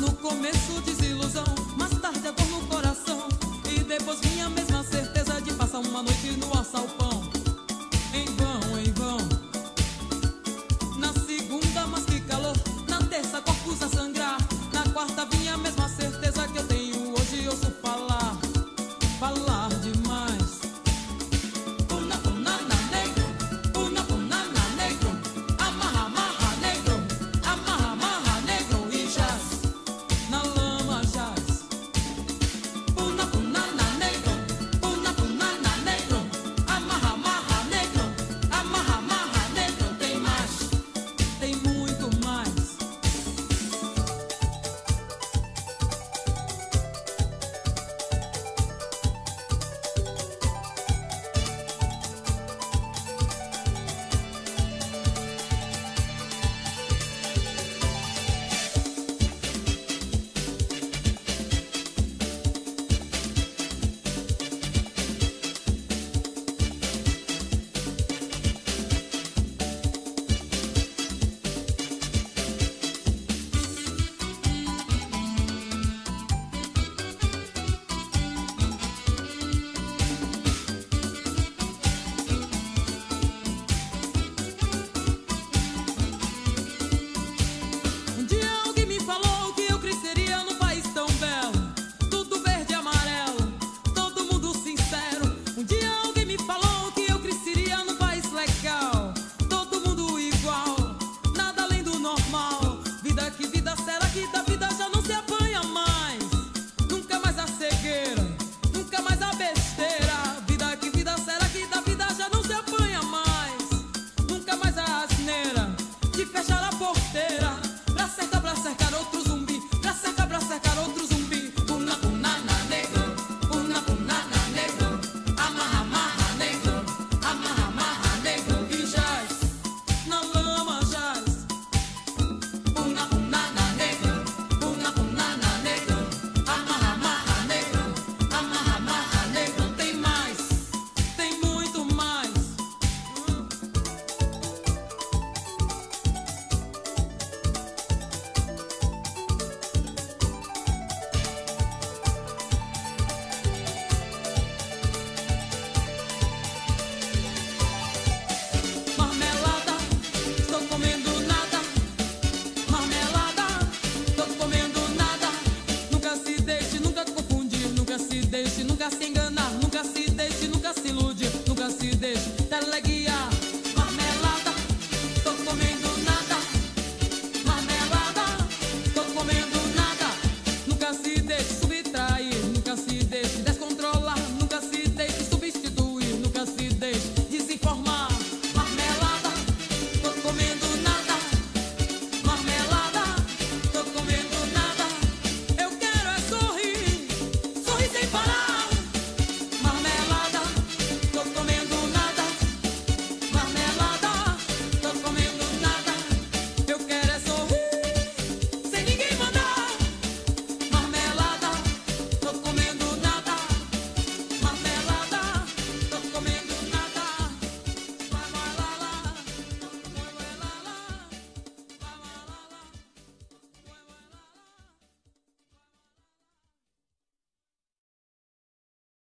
No começo desilusão, mais tarde a dor no coração. E depois vinha a mesma certeza de passar uma noite no